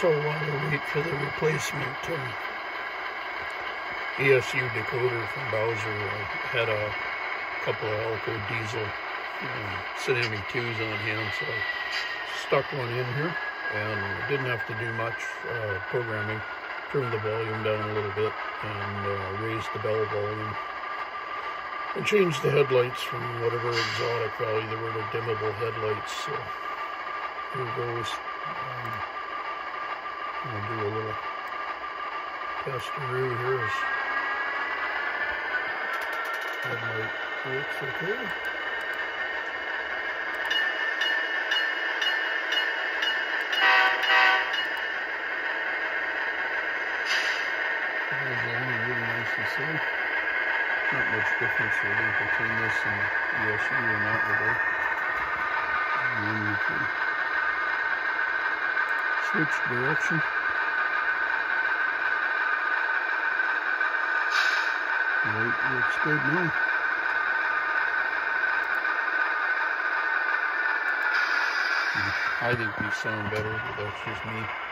so while I wait for the replacement um, ESU decoder from Bowser, I had a couple of Alco diesel um, Tsunami 2s on hand, so I stuck one in here and didn't have to do much uh, programming. Turned the volume down a little bit and uh, raised the bell volume and changed the headlights from whatever exotic value they were to dimmable headlights. So here goes. Um, I'll do a little testaroo here as okay. really nice. Not much difference really between this and ESU in that regard. Switch direction. Light looks good now. I think these sound better, but that's just me.